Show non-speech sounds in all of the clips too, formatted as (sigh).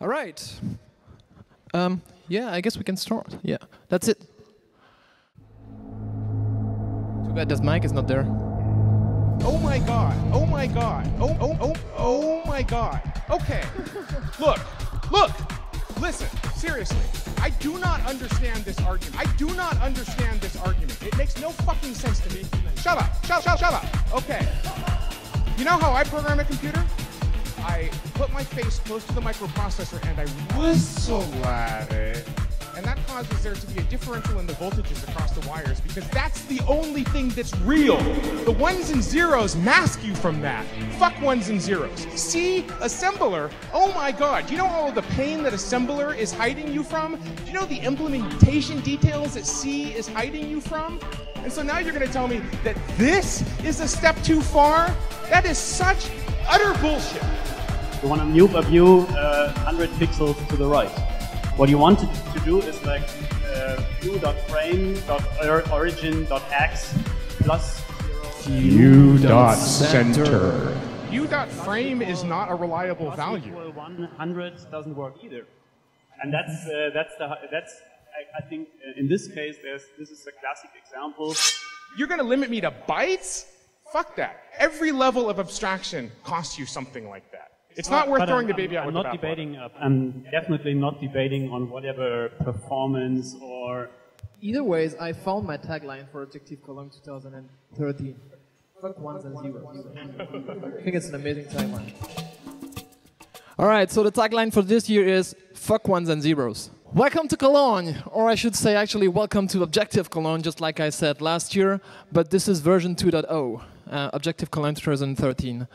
All right. Um, yeah, I guess we can start. Yeah, that's it. Too bad this mic is not there. Oh my god. Oh my god. Oh oh oh oh my god. Okay. look. Look. Listen. Seriously. I do not understand this argument. I do not understand this argument. It makes no fucking sense to me. Shut up. Shut shut shut up. Okay. You know how I program a computer? I put my face close to the microprocessor and I whistle at it. And that causes there to be a differential in the voltages across the wires because that's the only thing that's real. The ones and zeros mask you from that. Fuck ones and zeros. C, assembler, oh my god, do you know all the pain that assembler is hiding you from? Do you know the implementation details that C is hiding you from? And so now you're gonna tell me that this is a step too far? That is such utter bullshit. You want to move a view uh, 100 pixels to the right. What you want to, to do is like uh, view.frame.origin.x plus view.center. U dot frame is not a reliable value. Equal 100 doesn't work either. And that's uh, that's the that's I, I think uh, in this case there's this is a classic example. You're gonna limit me to bytes? Fuck that. Every level of abstraction costs you something like that. It's not worth throwing I'm, the baby I'm, out I'm with not the bathwater. debating. Uh, I'm definitely not debating on whatever performance or Either ways, I found my tagline for Objective Cologne 2013. Fuck ones and zeros. I think it's an amazing tagline. All right, so the tagline for this year is fuck ones and zeros. Welcome to Cologne, or I should say actually welcome to Objective Cologne, just like I said last year, but this is version 2.0, uh, Objective Cologne 2013.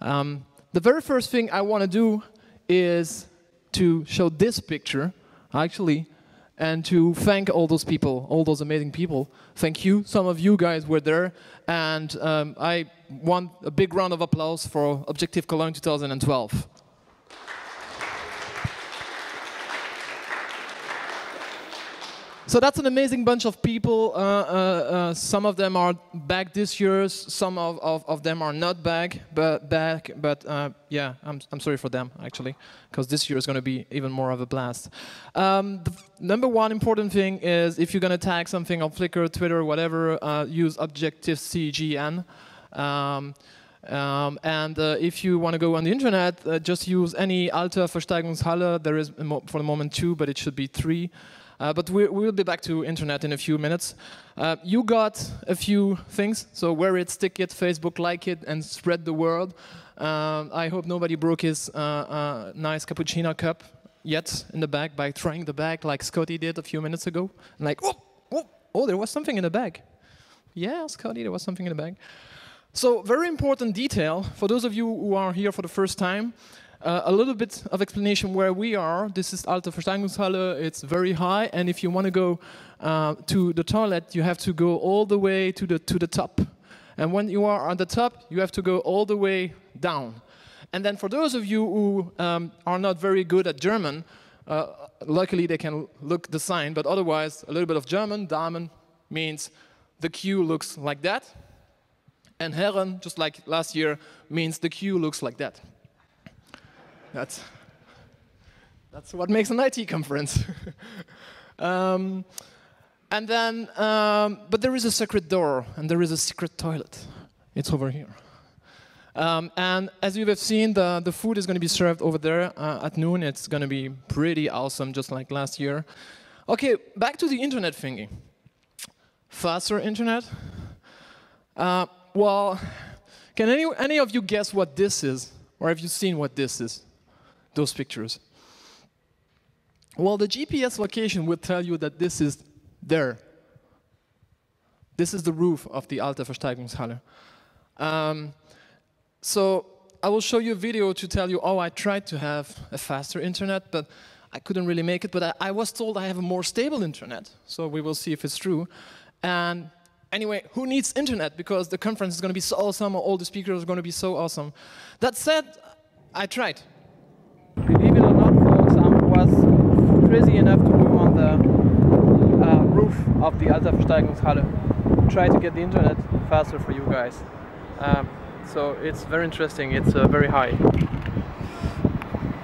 Um, the very first thing I want to do is to show this picture, actually, and to thank all those people, all those amazing people. Thank you. Some of you guys were there, and um, I want a big round of applause for Objective Cologne 2012. So that's an amazing bunch of people. Uh, uh, uh, some of them are back this year. Some of, of, of them are not back. But back. But uh, yeah, I'm, I'm sorry for them actually, because this year is going to be even more of a blast. Um, the number one important thing is if you're going to tag something on Flickr, Twitter, whatever, uh, use Objective CGN. Um, um, and uh, if you want to go on the internet, uh, just use any Alter Versteigerungshalle. There is for the moment two, but it should be three. Uh, but we, we'll be back to internet in a few minutes. Uh, you got a few things, so wear it, stick it, Facebook like it, and spread the word. Um, I hope nobody broke his uh, uh, nice cappuccino cup yet in the bag by trying the bag like Scotty did a few minutes ago. And like, oh, oh, oh, there was something in the bag. Yeah, Scotty, there was something in the bag. So, very important detail for those of you who are here for the first time. Uh, a little bit of explanation where we are. This is Alte Versteigerungshalle. It's very high, and if you want to go uh, to the toilet, you have to go all the way to the to the top. And when you are on the top, you have to go all the way down. And then for those of you who um, are not very good at German, uh, luckily they can look the sign. But otherwise, a little bit of German. Damen means the queue looks like that. And Herren, just like last year, means the queue looks like that. That's, that's what makes an IT conference. (laughs) um, and then, um, but there is a secret door and there is a secret toilet. It's over here. Um, and as you have seen, the, the food is going to be served over there uh, at noon. It's going to be pretty awesome, just like last year. Okay, back to the internet thingy. Faster internet? Uh, well, can any, any of you guess what this is? Or have you seen what this is? Those pictures. Well, the GPS location will tell you that this is there. This is the roof of the Alte Versteigerungshalle. Um, so I will show you a video to tell you, oh, I tried to have a faster internet, but I couldn't really make it. But I, I was told I have a more stable internet. So we will see if it's true. And anyway, who needs internet? Because the conference is going to be so awesome, all the speakers are going to be so awesome. That said, I tried. Believe it or not, folks, I was crazy enough to go on the uh, roof of the Alta Versteigerungshalle, try to get the internet faster for you guys. Um, so it's very interesting. It's uh, very high.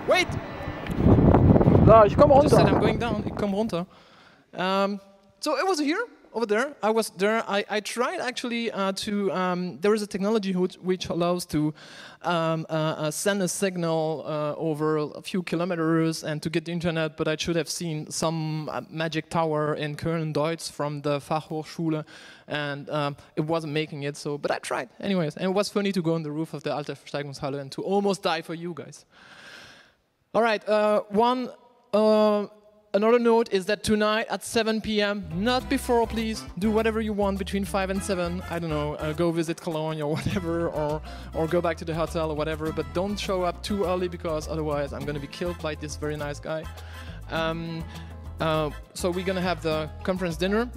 Wait! No, ich komme runter. Just said I'm going down. Ich komme runter. Um, so it was here over there. I was there. I, I tried actually uh, to. Um, there is a technology which, which allows to um, uh, uh, send a signal uh, over a few kilometers and to get the internet. But I should have seen some uh, magic tower in Köln-Deutz from the Fachhochschule, and um, it wasn't making it. So, but I tried anyways, and it was funny to go on the roof of the Alte Versteigerungshalle and to almost die for you guys. All right, uh, one another note is that tonight at 7 p.m., not before, please, do whatever you want between 5 and 7. I don't know, uh, go visit Cologne or (laughs) whatever, or, or go back to the hotel or whatever, but don't show up too early because otherwise I'm going to be killed by this very nice guy. Um, uh, so we're going to have the conference dinner.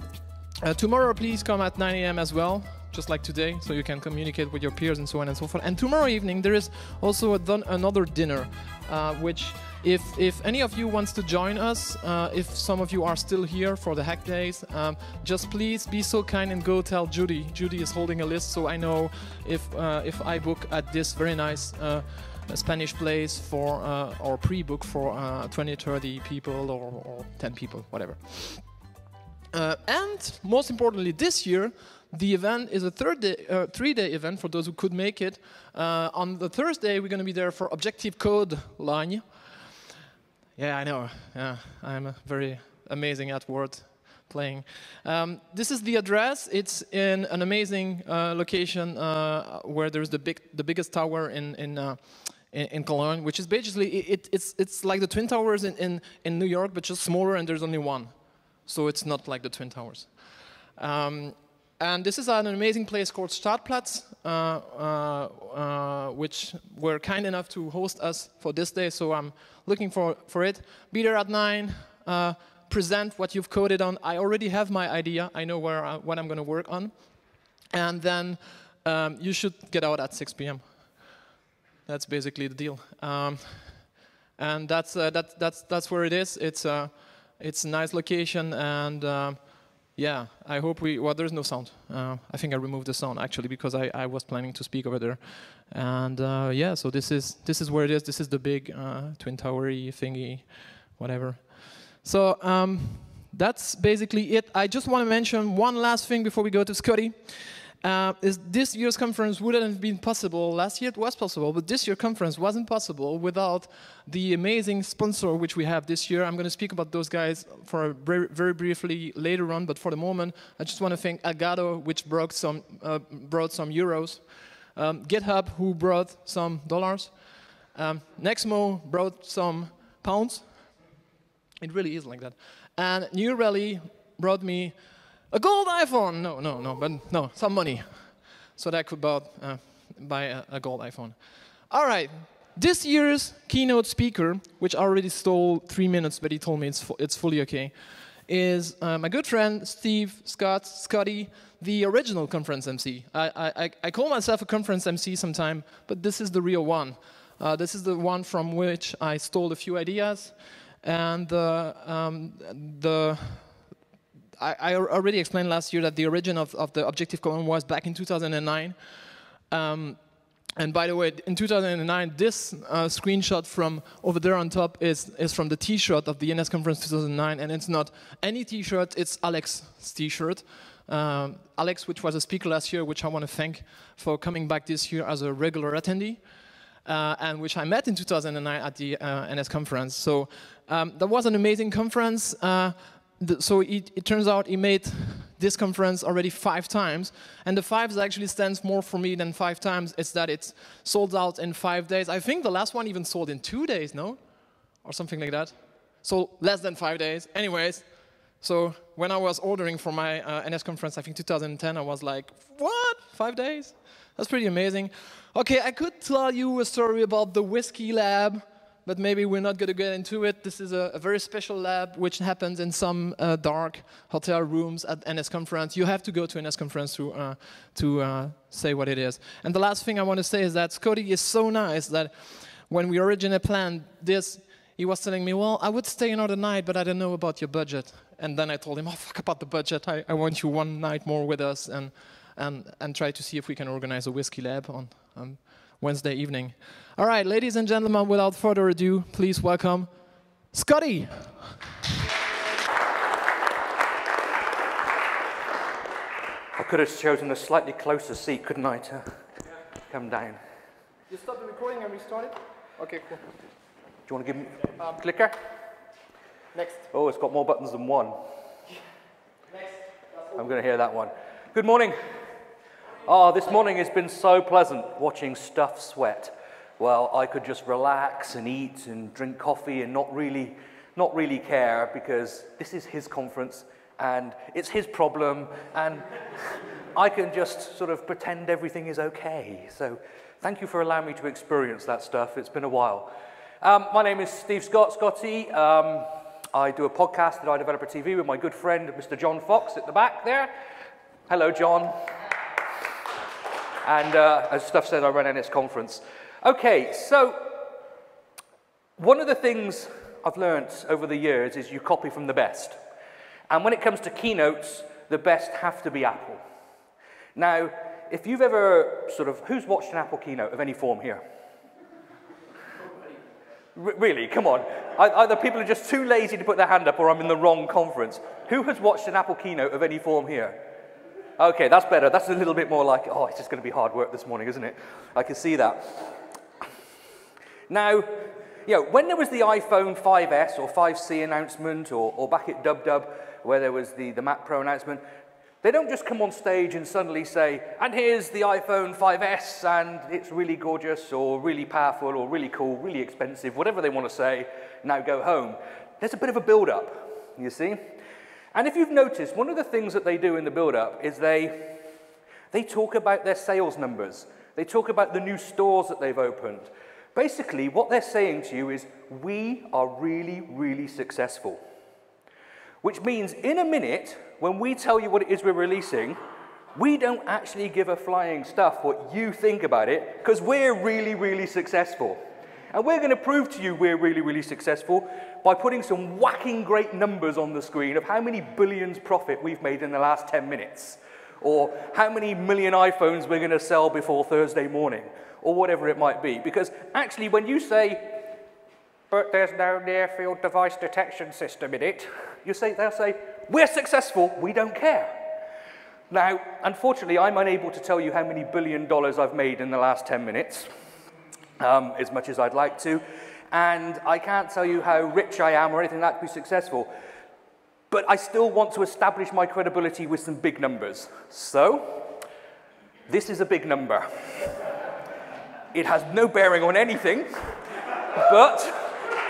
Uh, tomorrow, please come at 9 a.m. as well just like today, so you can communicate with your peers and so on and so forth. And tomorrow evening there is also another dinner, uh, which if, if any of you wants to join us, uh, if some of you are still here for the hack days, um, just please be so kind and go tell Judy. Judy is holding a list, so I know if uh, if I book at this very nice uh, Spanish place for uh, or pre-book for uh, 20, 30 people or, or 10 people, whatever. Uh, and most importantly, this year the event is a third day, uh, three-day event for those who could make it. Uh, on the Thursday, we're going to be there for Objective Code line. Yeah, I know. Yeah, I'm very amazing at word playing. Um, this is the address. It's in an amazing uh, location uh, where there's the big, the biggest tower in in, uh, in, in Cologne, which is basically it, it's it's like the twin towers in, in in New York, but just smaller, and there's only one, so it's not like the twin towers. Um, and this is an amazing place called Startplatz, uh, which were kind enough to host us for this day. So I'm looking for, for it. Be there at 9. Uh, present what you've coded on. I already have my idea. I know where uh, what I'm going to work on. And then um, you should get out at 6 p.m. That's basically the deal. Um, and that's, uh, that, that's, that's where it is. It's, it's a nice location and yeah, I hope we. Well, there's no sound. Uh, I think I removed the sound actually because I, I was planning to speak over there, and uh, yeah. So this is this is where it is. This is the big uh, twin towery thingy, whatever. So um, that's basically it. I just want to mention one last thing before we go to Scotty uh, is this year's conference wouldn't have been possible. Last year it was possible, but this year's conference wasn't possible without the amazing sponsor which we have this year. I'm going to speak about those guys for very, very briefly later on, but for the moment, I just want to thank Elgato, which brought some, uh, brought some euros, um, GitHub, who brought some dollars, um, Nexmo brought some pounds. It really is like that. And New Relic brought me a gold iPhone! No, no, no, but no, some money. So that I could buy, uh, buy a, a, gold iPhone. All right, this year's keynote speaker, which I already stole three minutes, but he told me it's, fu it's fully okay, is uh, my good friend Steve Scott, Scotty, the original conference MC. I, I, I call myself a conference MC sometime, but this is the real one. Uh, this is the one from which I stole a few ideas, and uh, um, the I, I, already explained last year that the origin of, of the Objective Cologne was back in 2009. Um, and by the way, in 2009, this uh, screenshot from over there on top is, is from the T-shirt of the NS Conference 2009, and it's not any T-shirt, it's Alex's T-shirt. Um, Alex, which was a speaker last year, which I want to thank for coming back this year as a regular attendee, uh, and which I met in 2009 at the uh, NS Conference. So um, that was an amazing conference. So it, it, turns out he made this conference already five times, and the five actually stands more for me than five times. It's that it's sold out in five days. I think the last one even sold in two days, no? Or something like that. So less than five days. Anyways, so when I was ordering for my uh, NS conference, I think 2010, I was like, what? Five days? That's pretty amazing. Okay, I could tell you a story about the whiskey lab but maybe we're not going to get into it. This is a, a, very special lab which happens in some uh, dark hotel rooms at NS conference. You have to go to NS conference to, uh, to uh, say what it is. And the last thing I want to say is that Scotty is so nice that when we originally planned this, he was telling me, well, I would stay another night, but I don't know about your budget. And then I told him, oh, fuck about the budget. I, I want you one night more with us and, and, and try to see if we can organize a whiskey lab on, on Wednesday evening. All right, ladies and gentlemen, without further ado, please welcome Scotty. I could have chosen a slightly closer seat, couldn't I, to come down. You stopped the recording and restarted? Okay, cool. Do you want to give me a um, clicker? Next. Oh, it's got more buttons than one. (laughs) Next. I'm going to hear that one. Good morning. Oh, this morning has been so pleasant watching stuff sweat. Well, I could just relax and eat and drink coffee and not really, not really care because this is his conference and it's his problem and (laughs) I can just sort of pretend everything is okay. So thank you for allowing me to experience that stuff. It's been a while. Um, my name is Steve Scott, Scotty. Um, I do a podcast at iDeveloper TV with my good friend, Mr. John Fox, at the back there. Hello, John. And uh, as Stuff said, I run NS conference. Okay, so one of the things I've learned over the years is you copy from the best. And when it comes to keynotes, the best have to be Apple. Now, if you've ever sort of, who's watched an Apple keynote of any form here? R really, come on. Either people are just too lazy to put their hand up or I'm in the wrong conference. Who has watched an Apple keynote of any form here? Okay, that's better. That's a little bit more like, oh, it's just going to be hard work this morning, isn't it? I can see that. Now, you know, when there was the iPhone 5S or 5C announcement, or, or back at DubDub, where there was the, the Mac Pro announcement, they don't just come on stage and suddenly say, and here's the iPhone 5S, and it's really gorgeous, or really powerful, or really cool, really expensive, whatever they want to say, now go home. There's a bit of a build up, you see? And if you've noticed, one of the things that they do in the build-up is they, they talk about their sales numbers. They talk about the new stores that they've opened. Basically, what they're saying to you is, we are really, really successful. Which means in a minute, when we tell you what it is we're releasing, we don't actually give a flying stuff what you think about it, because we're really, really successful. And we're going to prove to you we're really, really successful by putting some whacking great numbers on the screen of how many billions profit we've made in the last 10 minutes, or how many million iPhones we're going to sell before Thursday morning, or whatever it might be. Because actually, when you say, but there's no near field device detection system in it, you say, they'll say, we're successful, we don't care. Now, unfortunately, I'm unable to tell you how many billion dollars I've made in the last 10 minutes um, as much as I'd like to. And I can't tell you how rich I am or anything like that to be successful. But I still want to establish my credibility with some big numbers. So, this is a big number. It has no bearing on anything, but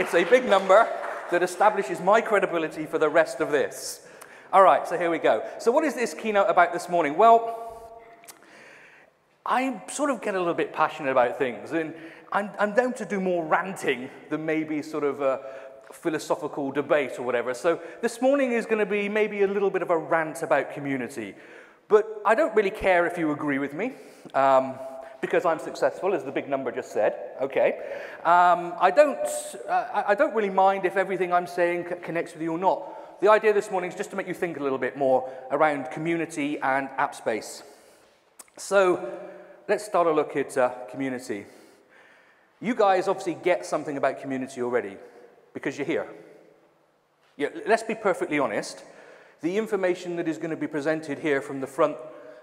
it's a big number that establishes my credibility for the rest of this. All right, so here we go. So, what is this keynote about this morning? Well, I sort of get a little bit passionate about things, and I'm, I'm down to do more ranting than maybe sort of a philosophical debate or whatever. So this morning is going to be maybe a little bit of a rant about community. But I don't really care if you agree with me. Um, because I'm successful, as the big number just said. Okay. Um, I, don't, uh, I don't really mind if everything I'm saying connects with you or not. The idea this morning is just to make you think a little bit more around community and app space. So let's start a look at uh, community. You guys obviously get something about community already because you're here. Yeah, let's be perfectly honest. The information that is going to be presented here from the front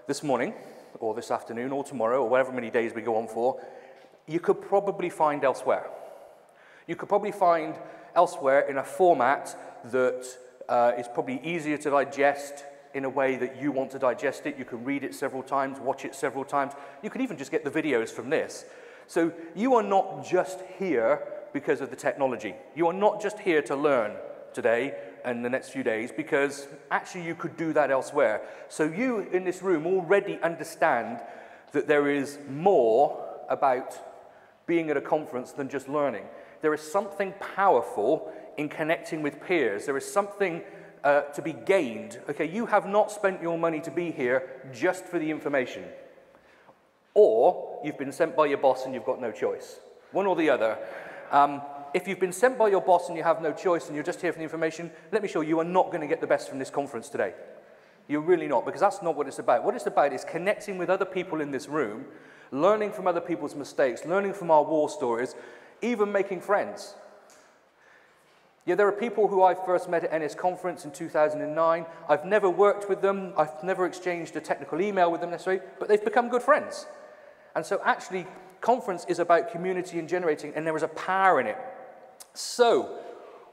this morning, or this afternoon, or tomorrow, or whatever many days we go on for, you could probably find elsewhere. You could probably find elsewhere in a format that uh, is probably easier to digest in a way that you want to digest it. You can read it several times, watch it several times. You can even just get the videos from this. So you are not just here because of the technology. You are not just here to learn today and the next few days because actually you could do that elsewhere. So you in this room already understand that there is more about being at a conference than just learning. There is something powerful in connecting with peers. There is something uh, to be gained. Okay, you have not spent your money to be here just for the information. Or you've been sent by your boss and you've got no choice. One or the other. Um, if you've been sent by your boss and you have no choice and you're just here for the information, let me show you, you are not going to get the best from this conference today. You're really not, because that's not what it's about. What it's about is connecting with other people in this room, learning from other people's mistakes, learning from our war stories, even making friends. Yeah, there are people who I first met at NS Conference in 2009. I've never worked with them, I've never exchanged a technical email with them necessarily, but they've become good friends. And so actually, conference is about community and generating, and there is a power in it. So,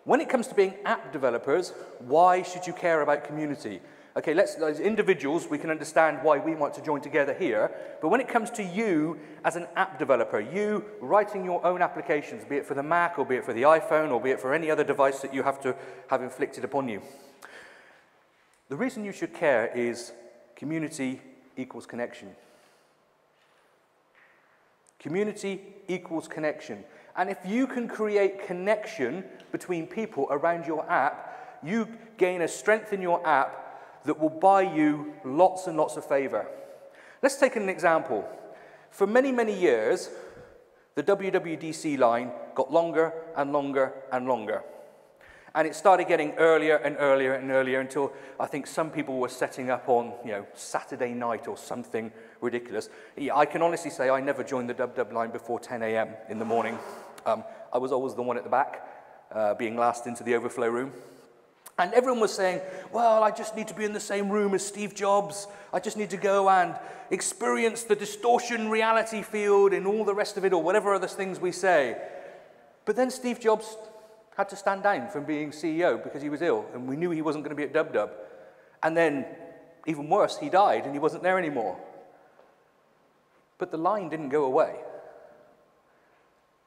when it comes to being app developers, why should you care about community? Okay, let's, as individuals, we can understand why we want to join together here. But when it comes to you as an app developer, you writing your own applications, be it for the Mac or be it for the iPhone or be it for any other device that you have to have inflicted upon you, the reason you should care is community equals connection. Community equals connection. And if you can create connection between people around your app, you gain a strength in your app that will buy you lots and lots of favor. Let's take an example. For many, many years, the WWDC line got longer and longer and longer. And it started getting earlier and earlier and earlier until I think some people were setting up on, you know, Saturday night or something ridiculous. I can honestly say I never joined the WW line before 10 a.m. in the morning. Um, I was always the one at the back, uh, being last into the overflow room. And everyone was saying, well, I just need to be in the same room as Steve Jobs. I just need to go and experience the distortion reality field and all the rest of it, or whatever other things we say. But then Steve Jobs had to stand down from being CEO because he was ill, and we knew he wasn't going to be at Dub Dub. And then, even worse, he died and he wasn't there anymore. But the line didn't go away.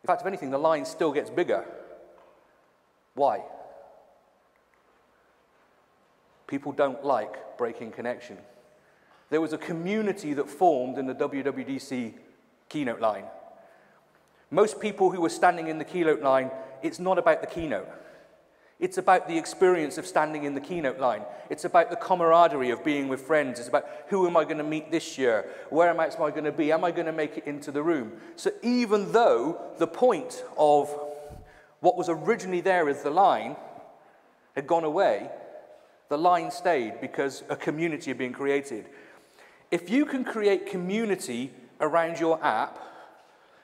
In fact, if anything, the line still gets bigger. Why? People don't like breaking connection. There was a community that formed in the WWDC keynote line. Most people who were standing in the keynote line, it's not about the keynote. It's about the experience of standing in the keynote line. It's about the camaraderie of being with friends. It's about who am I going to meet this year? Where am I am I going to be? Am I going to make it into the room? So even though the point of what was originally there as the line had gone away, the line stayed because a community had been created. If you can create community around your app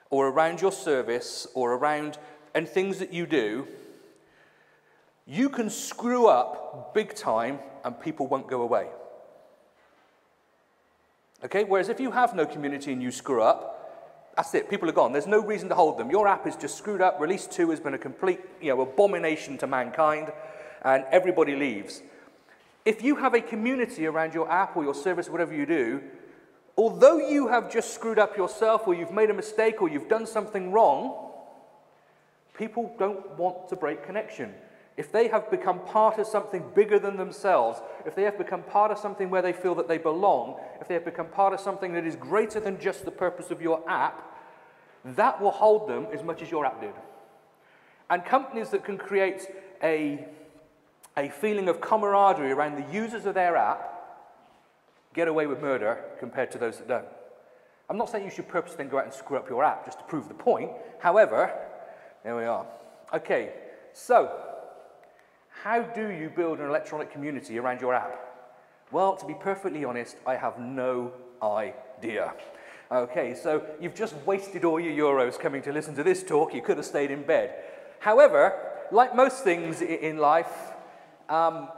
or around your service or around and things that you do, you can screw up big time and people won't go away. Okay, whereas if you have no community and you screw up, that's it, people are gone. There's no reason to hold them. Your app is just screwed up. Release 2 has been a complete you know, abomination to mankind, and everybody leaves. If you have a community around your app or your service, whatever you do, although you have just screwed up yourself or you've made a mistake or you've done something wrong, people don't want to break connection. If they have become part of something bigger than themselves, if they have become part of something where they feel that they belong, if they have become part of something that is greater than just the purpose of your app, that will hold them as much as your app did. And companies that can create a a feeling of camaraderie around the users of their app get away with murder compared to those that don't. I'm not saying you should purposely go out and screw up your app just to prove the point. However, there we are. Okay, so how do you build an electronic community around your app? Well, to be perfectly honest, I have no idea. Okay, so you've just wasted all your euros coming to listen to this talk. You could have stayed in bed. However, like most things in life, um,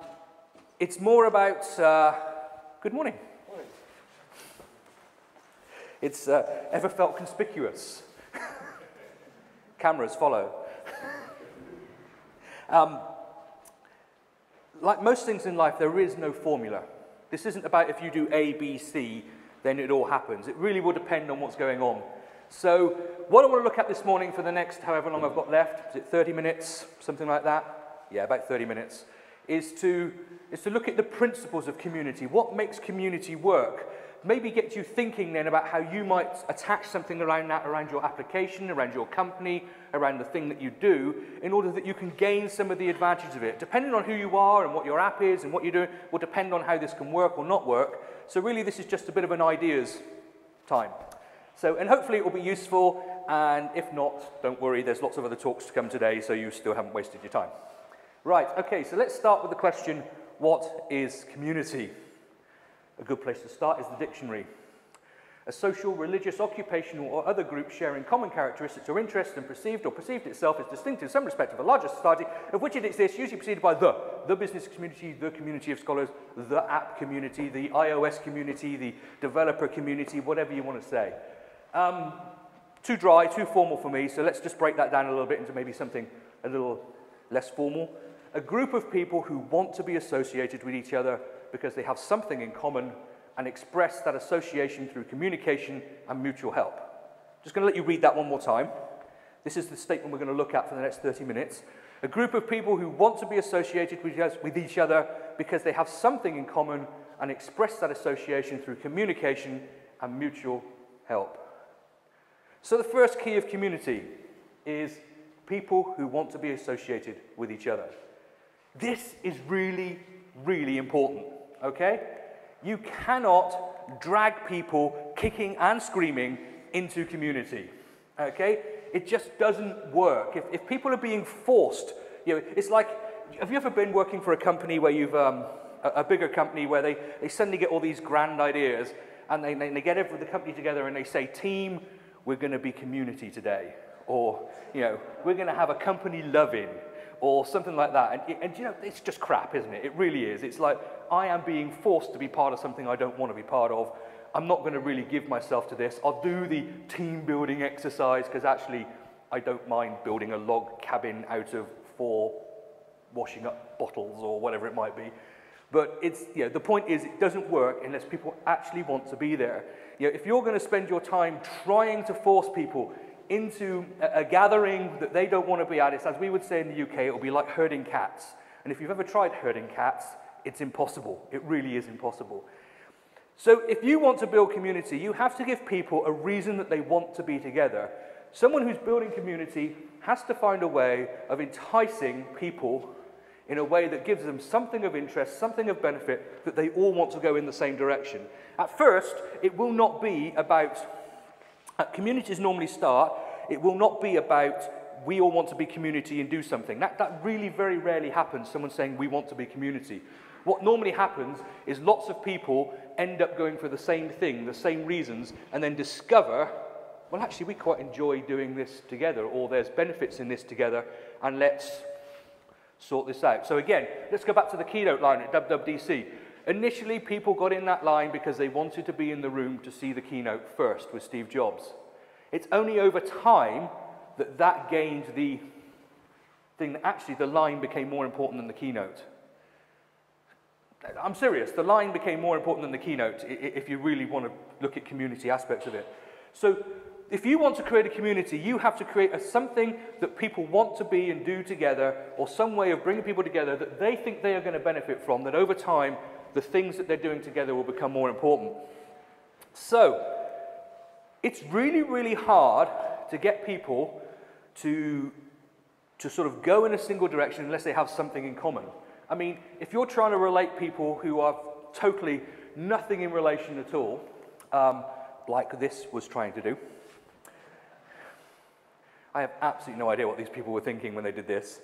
it's more about, uh, good morning. morning. It's uh, ever felt conspicuous. (laughs) Cameras follow. (laughs) um, like most things in life, there is no formula. This isn't about if you do A, B, C, then it all happens. It really will depend on what's going on. So, what I want to look at this morning for the next however long I've got left, is it 30 minutes, something like that? Yeah, about 30 minutes is to, is to look at the principles of community. What makes community work? Maybe get you thinking then about how you might attach something around that, around your application, around your company, around the thing that you do, in order that you can gain some of the advantage of it. Depending on who you are and what your app is and what you're doing, will depend on how this can work or not work. So really this is just a bit of an ideas time. So, and hopefully it will be useful, and if not, don't worry, there's lots of other talks to come today, so you still haven't wasted your time. Right, okay, so let's start with the question, what is community? A good place to start is the dictionary. A social, religious, occupational, or other group sharing common characteristics or interests and perceived or perceived itself as distinct in some respect of a larger society of which it exists, usually preceded by the, the business community, the community of scholars, the app community, the iOS community, the developer community, whatever you want to say. Um, too dry, too formal for me, so let's just break that down a little bit into maybe something a little less formal. A group of people who want to be associated with each other because they have something in common and express that association through communication and mutual help. Just going to let you read that one more time. This is the statement we're going to look at for the next 30 minutes. A group of people who want to be associated with each other because they have something in common and express that association through communication and mutual help. So the first key of community is people who want to be associated with each other. This is really, really important, okay? You cannot drag people kicking and screaming into community. Okay? It just doesn't work. If, if people are being forced, you know, it's like, have you ever been working for a company where you've, um, a, a, bigger company where they, they suddenly get all these grand ideas and they, they, they get every, the company together and they say, team, we're going to be community today. Or, you know, we're going to have a company loving or something like that. And, and you know, it's just crap, isn't it? It really is. It's like, I am being forced to be part of something I don't want to be part of. I'm not going to really give myself to this. I'll do the team building exercise because actually I don't mind building a log cabin out of four washing up bottles or whatever it might be. But it's, you know, the point is it doesn't work unless people actually want to be there. You know, if you're going to spend your time trying to force people into a, a gathering that they don't want to be at, it's as we would say in the UK, it'll be like herding cats. And if you've ever tried herding cats, it's impossible. It really is impossible. So if you want to build community, you have to give people a reason that they want to be together. Someone who's building community has to find a way of enticing people in a way that gives them something of interest, something of benefit, that they all want to go in the same direction. At first, it will not be about, uh, communities normally start, it will not be about we all want to be community and do something. That, that really very rarely happens, someone saying we want to be community. What normally happens is lots of people end up going for the same thing, the same reasons, and then discover, well, actually, we quite enjoy doing this together, or there's benefits in this together, and let's sort this out. So again, let's go back to the keynote line at WWDC. Initially, people got in that line because they wanted to be in the room to see the keynote first with Steve Jobs. It's only over time that that gained the thing that actually the line became more important than the keynote. I'm serious, the line became more important than the keynote if you really want to look at community aspects of it. So if you want to create a community, you have to create a, something that people want to be and do together, or some way of bringing people together that they think they are going to benefit from, that over time, the things that they're doing together will become more important. So, it's really, really hard to get people to, to sort of go in a single direction unless they have something in common. I mean, if you're trying to relate people who are totally nothing in relation at all, um, like this was trying to do, I have absolutely no idea what these people were thinking when they did this.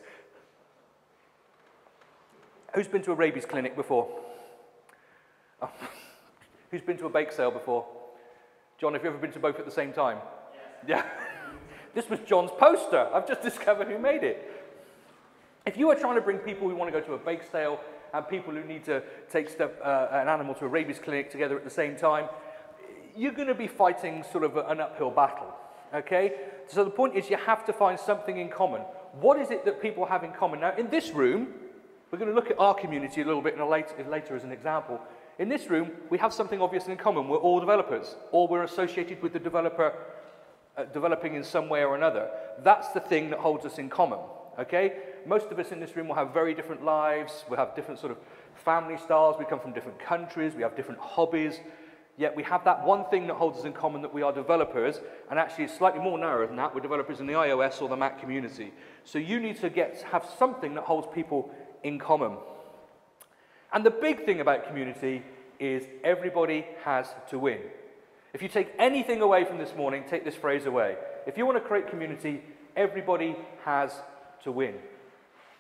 Who's been to a rabies clinic before? Oh. (laughs) Who's been to a bake sale before? John, have you ever been to both at the same time? Yes. Yeah. (laughs) this was John's poster. I've just (laughs) discovered who made it. If you are trying to bring people who want to go to a bake sale and people who need to take stuff, uh, an animal to a rabies clinic together at the same time, you're going to be fighting sort of an uphill battle. Okay? So the point is you have to find something in common. What is it that people have in common? Now, in this room, we're going to look at our community a little bit later, later as an example. In this room, we have something obvious in common. We're all developers, or we're associated with the developer uh, developing in some way or another. That's the thing that holds us in common. Okay? Most of us in this room will have very different lives. we have different sort of family styles. We come from different countries. We have different hobbies. Yet we have that one thing that holds us in common that we are developers, and actually it's slightly more narrow than that. We're developers in the iOS or the Mac community. So you need to get have something that holds people in common. And the big thing about community is everybody has to win. If you take anything away from this morning, take this phrase away. If you want to create community, everybody has to win.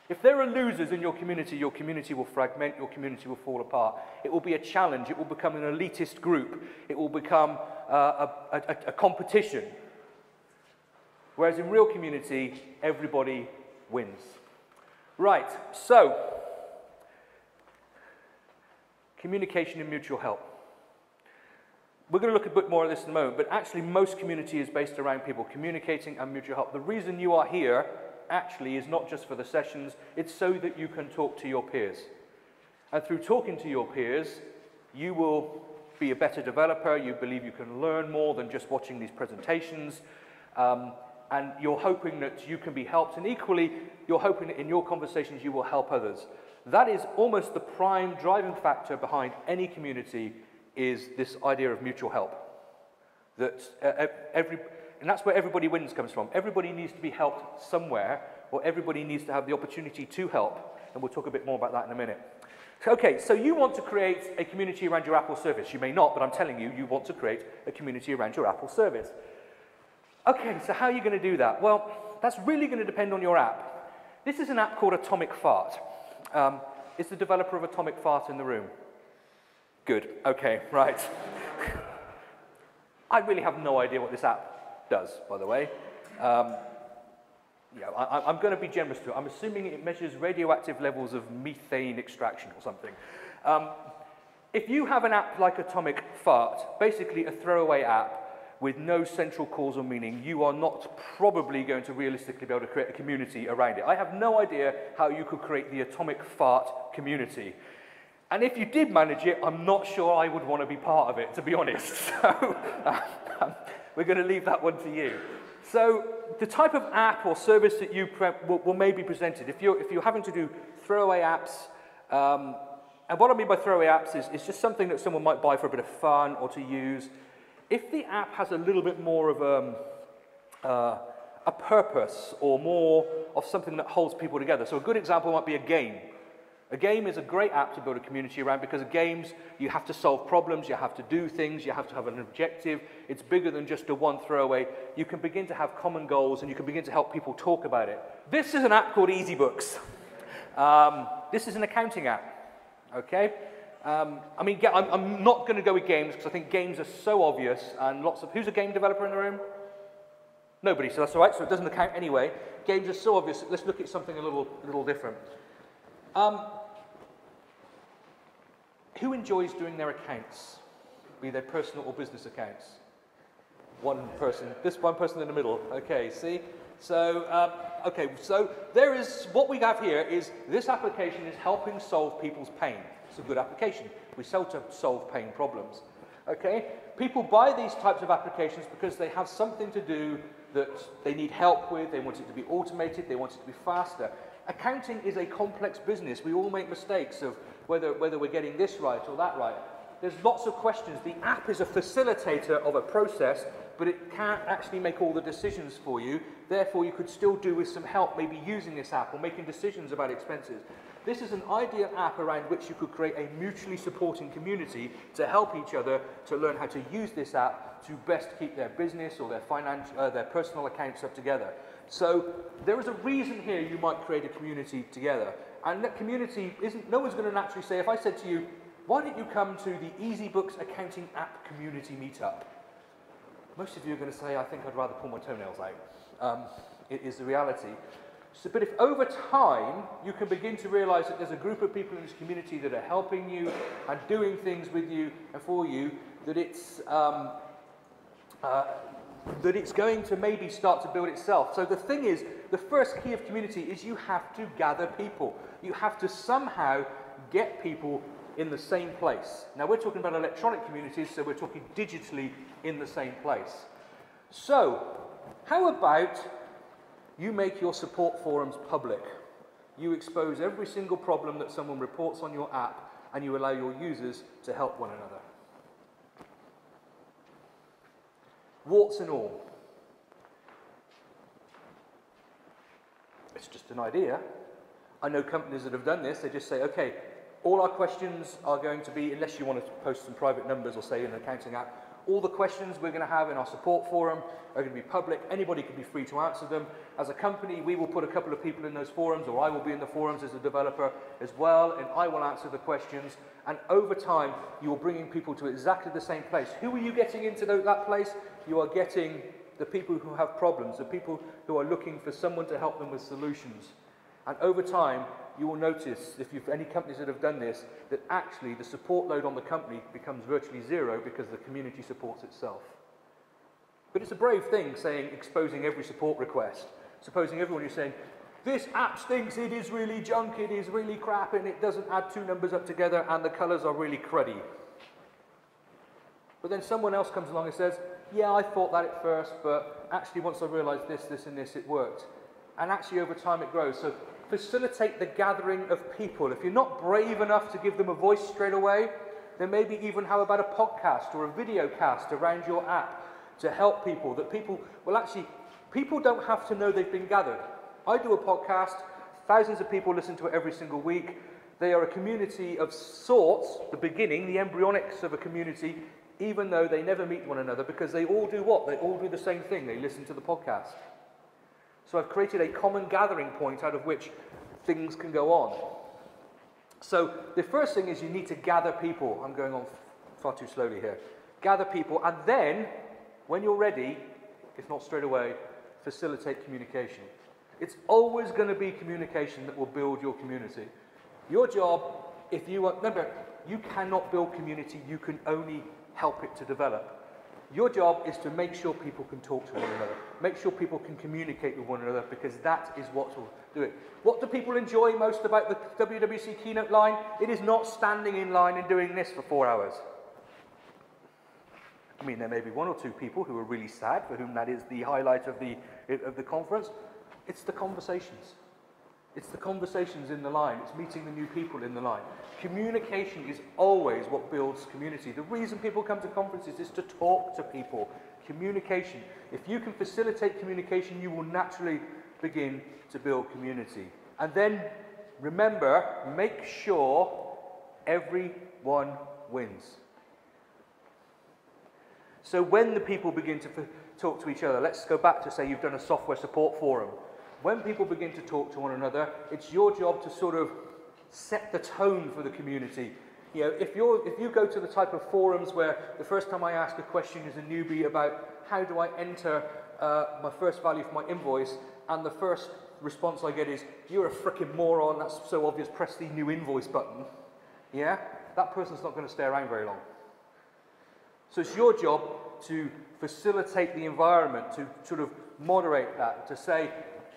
If there are losers in your community, your community will fragment, your community will fall apart. It will be a challenge, it will become an elitist group, it will become uh, a, a, a competition. Whereas in real community, everybody wins. Right, so communication and mutual help. We're going to look a bit more at this in a moment, but actually most community is based around people communicating and mutual help. The reason you are here actually is not just for the sessions, it's so that you can talk to your peers. And through talking to your peers, you will be a better developer, you believe you can learn more than just watching these presentations, um, and you're hoping that you can be helped, and equally, you're hoping that in your conversations you will help others. That is almost the prime driving factor behind any community is this idea of mutual help. That uh, every, and that's where everybody wins comes from. Everybody needs to be helped somewhere, or everybody needs to have the opportunity to help. And we'll talk a bit more about that in a minute. Okay, so you want to create a community around your Apple service. You may not, but I'm telling you, you want to create a community around your Apple service. Okay, so how are you going to do that? Well, that's really going to depend on your app. This is an app called Atomic Fart. Um, is the developer of Atomic Fart in the room? Good. Okay, (laughs) right. I really have no idea what this app does, by the way. Um, yeah, I, am going to be generous to it. I'm assuming it measures radioactive levels of methane extraction or something. Um, if you have an app like Atomic Fart, basically a throwaway app with no central cause or meaning, you are not probably going to realistically be able to create a community around it. I have no idea how you could create the Atomic Fart community. And if you did manage it, I'm not sure I would want to be part of it, to be honest. (laughs) So um, we're going to leave that one to you. So the type of app or service that you will, will maybe presented, if you're, if you're having to do throwaway apps, um, and what I mean by throwaway apps is, is just something that someone might buy for a bit of fun or to use. If the app has a little bit more of a, um, uh, a purpose or more of something that holds people together, so a good example might be a game. A game is a great app to build a community around because games, you have to solve problems, you have to do things, you have to have an objective. It's bigger than just a one throwaway. You can begin to have common goals and you can begin to help people talk about it. This is an app called EasyBooks. Um, this is an accounting app, okay? Um, I mean, I'm, I'm not going to go with games because I think games are so obvious and lots of... Who's a game developer in the room? Nobody, so that's all right, so it doesn't count anyway. Games are so obvious. Let's look at something a little, little different. Um, who enjoys doing their accounts, be they personal or business accounts? One person, this one person in the middle. Okay, see? So, um, okay, so there is, what we have here is this application is helping solve people's pain. It's a good application. We sell to solve pain problems. Okay? People buy these types of applications because they have something to do that they need help with, they want it to be automated, they want it to be faster. Accounting is a complex business. We all make mistakes of whether, whether we're getting this right or that right. There's lots of questions. The app is a facilitator of a process, but it can't actually make all the decisions for you. Therefore, you could still do with some help, maybe using this app or making decisions about expenses. This is an ideal app around which you could create a mutually supporting community to help each other to learn how to use this app to best keep their business or their, financial, uh, their personal accounts up together. So there is a reason here you might create a community together. And that community isn't, no one's going to naturally say, if I said to you, why don't you come to the EasyBooks Accounting App Community Meetup? Most of you are going to say, I think I'd rather pull my toenails out. Um, it is the reality. So, but if over time you can begin to realize that there's a group of people in this community that are helping you and doing things with you and for you, that it's, um, uh, that it's going to maybe start to build itself. So the thing is, the first key of community is you have to gather people. You have to somehow get people in the same place. Now we're talking about electronic communities, so we're talking digitally in the same place. So, how about you make your support forums public? You expose every single problem that someone reports on your app and you allow your users to help one another. warts and all. It's just an idea. I know companies that have done this, they just say, okay, all our questions are going to be, unless you want to post some private numbers or say in an accounting app, All the questions we're going to have in our support forum are going to be public. Anybody can be free to answer them. As a company, we will put a couple of people in those forums, or I will be in the forums as a developer as well, and I will answer the questions. And over time, you are bringing people to exactly the same place. Who are you getting into that place? You are getting the people who have problems, the people who are looking for someone to help them with solutions. And over time, you will notice, if you've any companies that have done this, that actually the support load on the company becomes virtually zero because the community supports itself. But it's a brave thing saying, exposing every support request. Supposing everyone is saying, this app stinks, it is really junk, it is really crap, and it doesn't add two numbers up together, and the colors are really cruddy. But then someone else comes along and says, yeah, I thought that at first, but actually once I realized this, this, and this, it worked. And actually over time it grows. So facilitate the gathering of people. If you're not brave enough to give them a voice straight away, then maybe even how about a podcast or a video cast around your app to help people that people, well actually, people don't have to know they've been gathered. I do a podcast, thousands of people listen to it every single week. They are a community of sorts, the beginning, the embryonics of a community, even though they never meet one another because they all do what? They all do the same thing. They listen to the podcast. So I've created a common gathering point out of which things can go on. So the first thing is you need to gather people. I'm going on far too slowly here. Gather people, and then, when you're ready, if not straight away, facilitate communication. It's always going to be communication that will build your community. Your job, if you want, remember, you cannot build community, you can only help it to develop. Your job is to make sure people can talk to one another, make sure people can communicate with one another, because that is what will do it. What do people enjoy most about the WWDC keynote line? It is not standing in line and doing this for four hours. I mean, there may be one or two people who are really sad, for whom that is the highlight of the, of the conference. It's the conversations. It's the conversations in the line. It's meeting the new people in the line. Communication is always what builds community. The reason people come to conferences is to talk to people. Communication. If you can facilitate communication, you will naturally begin to build community. And then remember, make sure everyone wins. So when the people begin to talk to each other, let's go back to say you've done a software support forum when people begin to talk to one another, it's your job to sort of set the tone for the community. You know, if, you're, if you go to the type of forums where the first time I ask a question is a newbie about how do I enter uh, my first value for my invoice, and the first response I get is, you're a freaking moron, that's so obvious, press the new invoice button. Yeah? That person's not going to stay around very long. So it's your job to facilitate the environment, to sort of moderate that, to say,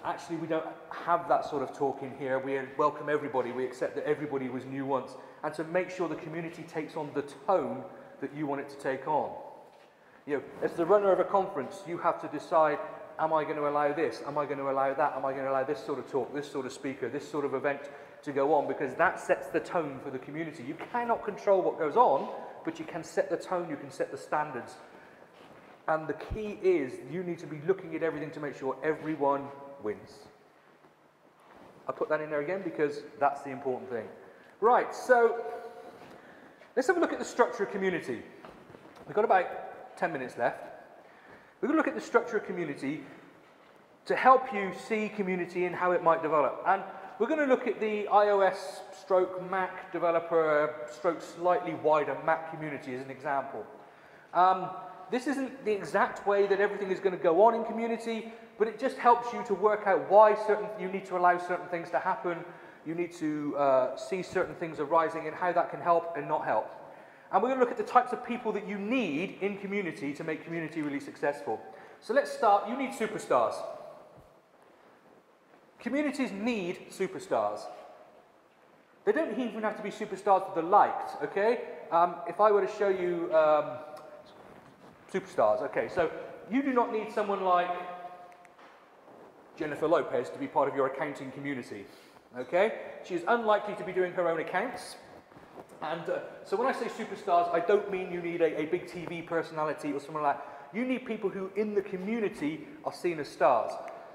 actually we don't have that sort of talk in here. We welcome everybody. We accept that everybody was new once. And to make sure the community takes on the tone that you want it to take on. You know, as the runner of a conference, you have to decide, am I going to allow this? Am I going to allow that? Am I going to allow this sort of talk, this sort of speaker, this sort of event to go on? Because that sets the tone for the community. You cannot control what goes on, but you can set the tone, you can set the standards. And the key is you need to be looking at everything to make sure everyone wins. I put that in there again because that's the important thing. Right, so let's have a look at the structure of community. We've got about 10 minutes left. We're going to look at the structure of community to help you see community and how it might develop. And we're going to look at the iOS stroke Mac developer stroke slightly wider Mac community as an example. Um, this isn't the exact way that everything is going to go on in community, but it just helps you to work out why certain, you need to allow certain things to happen, you need to uh, see certain things arising and how that can help and not help. And we're going to look at the types of people that you need in community to make community really successful. So let's start. You need superstars. Communities need superstars. They don't even have to be superstars that are liked, okay? Um, if I were to show you um, superstars, okay, so you do not need someone like Jennifer Lopez to be part of your accounting community. Okay? She is unlikely to be doing her own accounts. And uh, so when I say superstars, I don't mean you need a, a big TV personality or something like that. You need people who in the community are seen as stars.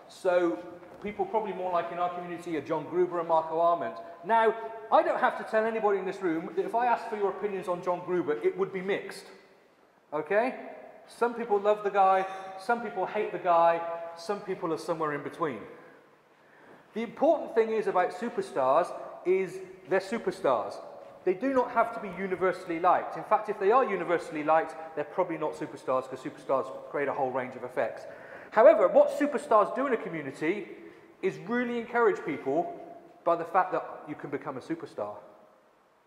So people probably more like in our community are John Gruber and Marco Arment. Now, I don't have to tell anybody in this room that if I asked for your opinions on John Gruber, it would be mixed. Okay? Some people love the guy, some people hate the guy, some people are somewhere in between. The important thing is about superstars is they're superstars. They do not have to be universally liked. In fact, if they are universally liked, they're probably not superstars because superstars create a whole range of effects. However, what superstars do in a community is really encourage people by the fact that you can become a superstar.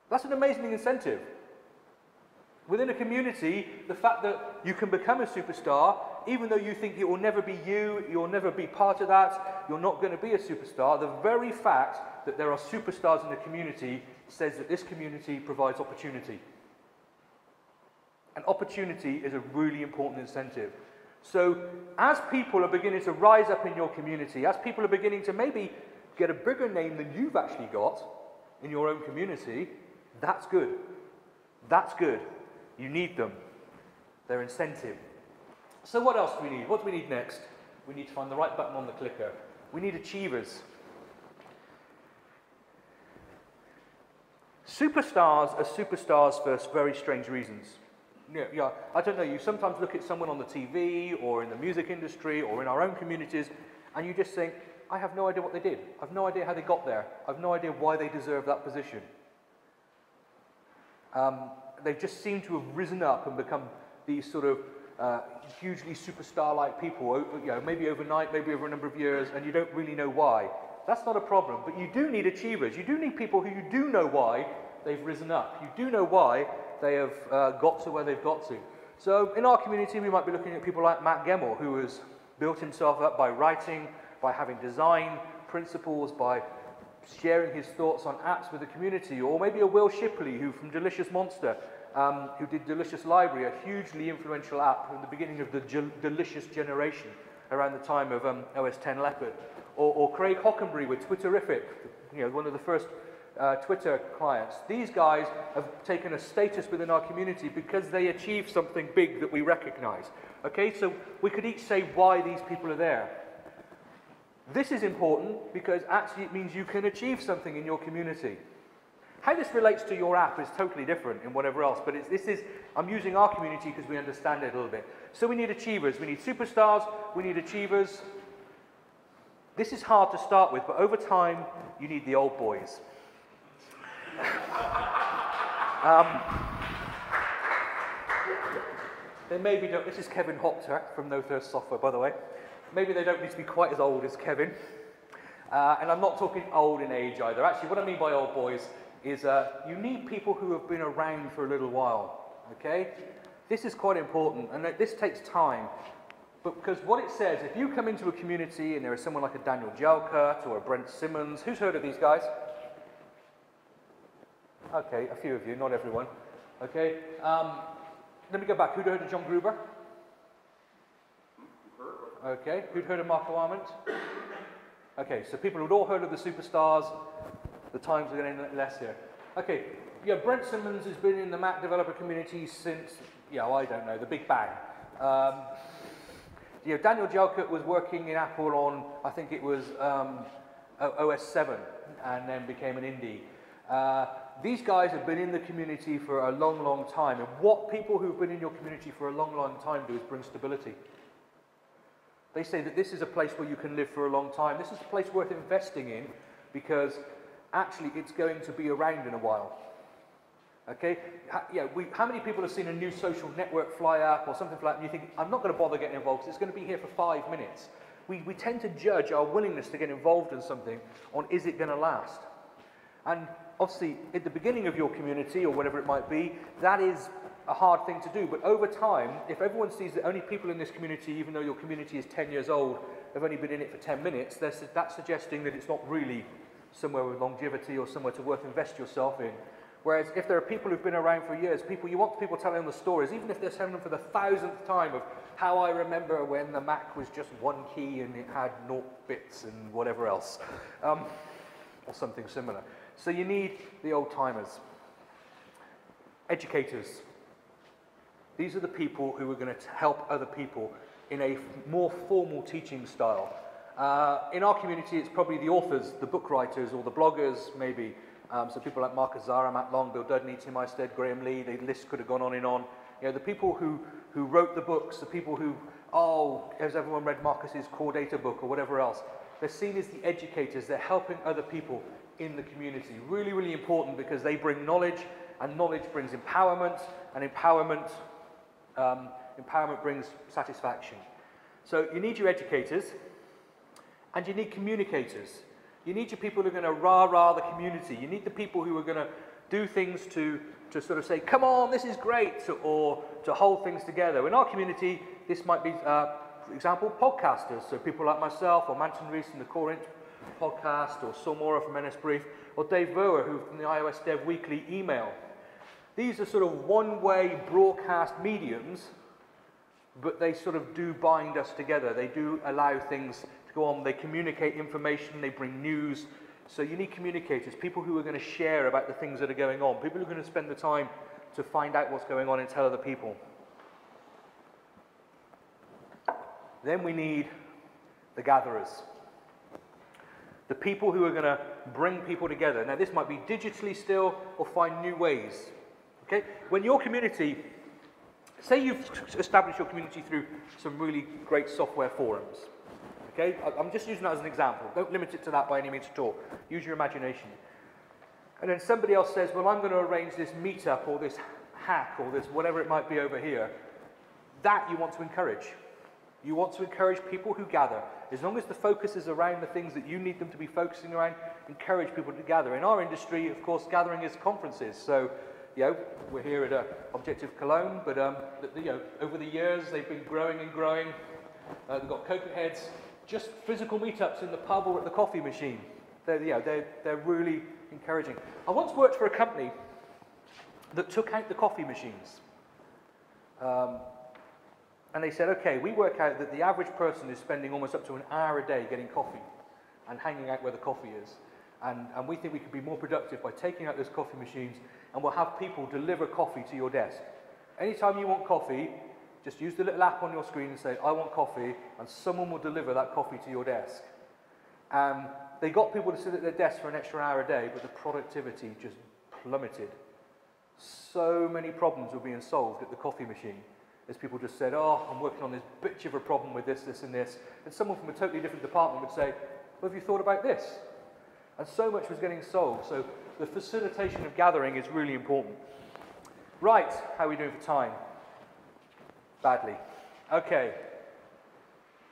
That's an amazing incentive. Within a community, the fact that you can become a superstar, even though you think it will never be you, you'll never be part of that, you're not going to be a superstar, the very fact that there are superstars in the community says that this community provides opportunity. And opportunity is a really important incentive. So, as people are beginning to rise up in your community, as people are beginning to maybe get a bigger name than you've actually got in your own community, that's good. That's good. You need them. They're incentive. So, what else do we need? What do we need next? We need to find the right button on the clicker. We need achievers. Superstars are superstars for very strange reasons. Yeah, yeah, I don't know, you sometimes look at someone on the TV or in the music industry or in our own communities and you just think, I have no idea what they did. I've no idea how they got there. I've no idea why they deserve that position. Um, they just seem to have risen up and become these sort of uh, hugely superstar-like people, you know, maybe overnight, maybe over a number of years, and you don't really know why. That's not a problem, but you do need achievers. You do need people who you do know why they've risen up. You do know why they have uh, got to where they've got to. So in our community, we might be looking at people like Matt Gemmell, who has built himself up by writing, by having design principles, by sharing his thoughts on apps with the community, or maybe a Will Shipley, who from Delicious Monster, um, who did Delicious Library, a hugely influential app from the beginning of the Delicious generation, around the time of um, OS 10 Leopard, or, or Craig Hockenberry with Twitterrific, you know, one of the first uh, Twitter clients. These guys have taken a status within our community because they achieved something big that we recognize. Okay, so we could each say why these people are there. This is important because actually it means you can achieve something in your community. How this relates to your app is totally different in whatever else, but this is, I'm using our community because we understand it a little bit. So we need achievers, we need superstars, we need achievers. This is hard to start with, but over time, you need the old boys. (laughs) um, they maybe don't, this is Kevin Hoctor from No Thirst Software, by the way. Maybe they don't need to be quite as old as Kevin. Uh, and I'm not talking old in age either. Actually, what I mean by old boys is uh, you need people who have been around for a little while, okay? This is quite important, and this takes time. But because what it says, if you come into a community and there is someone like a Daniel Jalkut or a Brent Simmons, who's heard of these guys? Okay, a few of you, not everyone. Okay, um, let me go back. Who'd heard of John Gruber? Okay, who'd heard of Marco Arment? Okay, so people who'd all heard of the superstars, the times are getting less here. Okay, yeah, Brent Simmons has been in the Mac developer community since, yeah, well, I don't know, the Big Bang. Um, Daniel Jalkut was working in Apple on, I think it was um, OS 7, and then became an indie. Uh, these guys have been in the community for a long, long time. And what people who've been in your community for a long, long time do is bring stability. They say that this is a place where you can live for a long time. This is a place worth investing in because actually it's going to be around in a while. Okay? How, yeah, we, how many people have seen a new social network fly up or something like that and you think, I'm not going to bother getting involved because it's going to be here for five minutes? We, we tend to judge our willingness to get involved in something on is it going to last? And obviously, at the beginning of your community or whatever it might be, that is a hard thing to do. But over time, if everyone sees that only people in this community, even though your community is 10 years old, have only been in it for 10 minutes, that's suggesting that it's not really somewhere with longevity or somewhere to worth invest yourself in. Whereas if there are people who've been around for years, people you want people telling the stories, even if they're telling them for the thousandth time of how I remember when the Mac was just one key and it had naught bits and whatever else, um, or something similar. So you need the old timers. Educators. These are the people who are going to help other people in a more formal teaching style. Uh, in our community, it's probably the authors, the book writers, or the bloggers, maybe. Um, so people like Marcus Zarra, Matt Long, Bill Dudney, Tim Isted, Graham Lee, the list could have gone on and on. You know, the people who, who wrote the books, the people who, oh, has everyone read Marcus's core data book or whatever else? They're seen as the educators. They're helping other people in the community. Really, really important because they bring knowledge, and knowledge brings empowerment, and empowerment, um, empowerment brings satisfaction. So you need your educators, and you need communicators. You need your people who are going to rah-rah the community. You need the people who are going to do things to, to sort of say, come on, this is great, or to hold things together. In our community, this might be, uh, for example, podcasters. So people like myself, or Manton Reece from the Corinth podcast, or Saul Mora from NS Brief, or Dave Verwer, who from the iOS Dev Weekly email. These are sort of one-way broadcast mediums, but they sort of do bind us together. They do allow things to go on. They communicate information, they bring news. So you need communicators, people who are going to share about the things that are going on, people who are going to spend the time to find out what's going on and tell other people. Then we need the gatherers. The people who are going to bring people together. Now, this might be digitally still or find new ways. Okay? When your community, say you've established your community through some really great software forums. Okay? I'm just using that as an example. Don't limit it to that by any means at all. Use your imagination. And then somebody else says, well, I'm going to arrange this meetup or this hack or this whatever it might be over here. That you want to encourage. You want to encourage people who gather. As long as the focus is around the things that you need them to be focusing around, encourage people to gather. In our industry, of course, gathering is conferences. So, you know, we're here at uh, Objective Cologne, but um, you know, over the years they've been growing and growing. Uh, they've got CocoaHeads, just physical meetups in the pub or at the coffee machine. They're, you know, they're, they're really encouraging. I once worked for a company that took out the coffee machines. Um, and they said, okay, we work out that the average person is spending almost up to an hour a day getting coffee and hanging out where the coffee is. And, and we think we could be more productive by taking out those coffee machines and we'll have people deliver coffee to your desk. Anytime you want coffee, just use the little app on your screen and say, I want coffee, and someone will deliver that coffee to your desk. Um, they got people to sit at their desk for an extra hour a day, but the productivity just plummeted. So many problems were being solved at the coffee machine as people just said, oh, I'm working on this bitch of a problem with this, this, and this. And someone from a totally different department would say, well, have you thought about this? And so much was getting solved. So the facilitation of gathering is really important. Right, how are we doing for time? Badly. Okay.